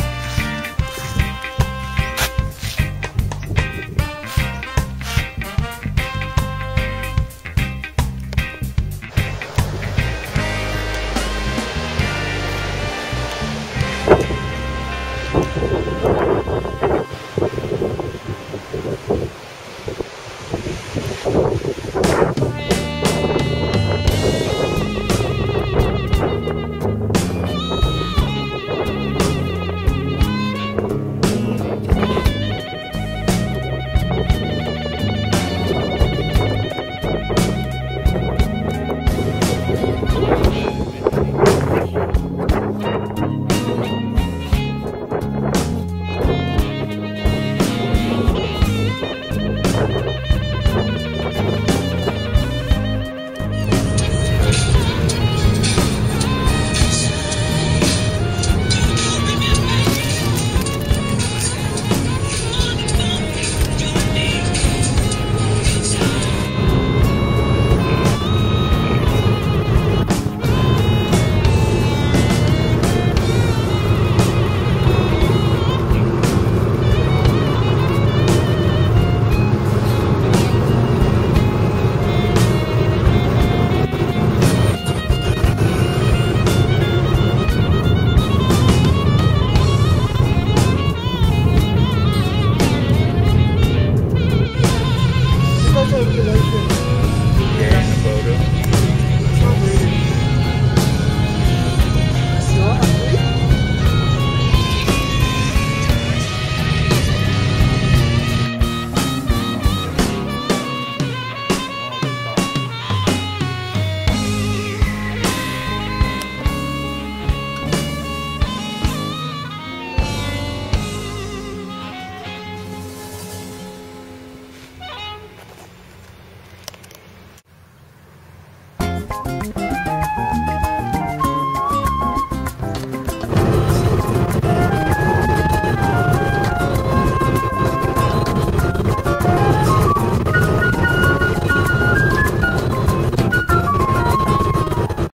Bye.